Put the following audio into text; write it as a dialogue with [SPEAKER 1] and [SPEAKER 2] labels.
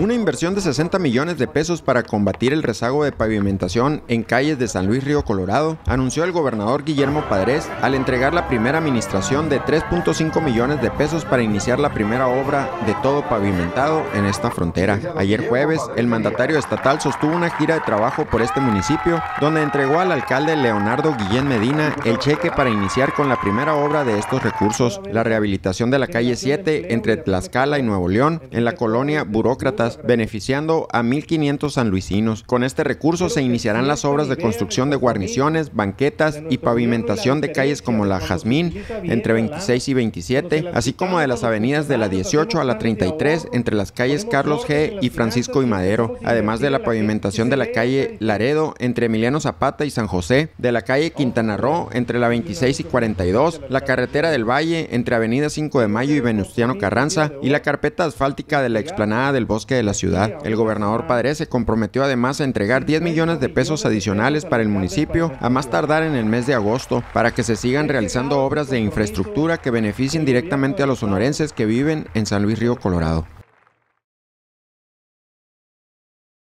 [SPEAKER 1] Una inversión de 60 millones de pesos para combatir el rezago de pavimentación en calles de San Luis Río Colorado, anunció el gobernador Guillermo Padres al entregar la primera administración de 3.5 millones de pesos para iniciar la primera obra de todo pavimentado en esta frontera. Ayer jueves, el mandatario estatal sostuvo una gira de trabajo por este municipio, donde entregó al alcalde Leonardo Guillén Medina el cheque para iniciar con la primera obra de estos recursos, la rehabilitación de la calle 7 entre Tlaxcala y Nuevo León, en la colonia Burócratas beneficiando a 1.500 sanluisinos. Con este recurso se iniciarán las obras de construcción de guarniciones, banquetas y pavimentación de calles como la Jazmín entre 26 y 27, así como de las avenidas de la 18 a la 33 entre las calles Carlos G y Francisco y Madero, además de la pavimentación de la calle Laredo entre Emiliano Zapata y San José, de la calle Quintana Roo entre la 26 y 42, la carretera del Valle entre Avenida 5 de Mayo y Venustiano Carranza y la carpeta asfáltica de la explanada del Bosque de la ciudad. El gobernador Padre se comprometió además a entregar 10 millones de pesos adicionales para el municipio a más tardar en el mes de agosto para que se sigan realizando obras de infraestructura que beneficien directamente a los sonorenses que viven en San Luis Río Colorado.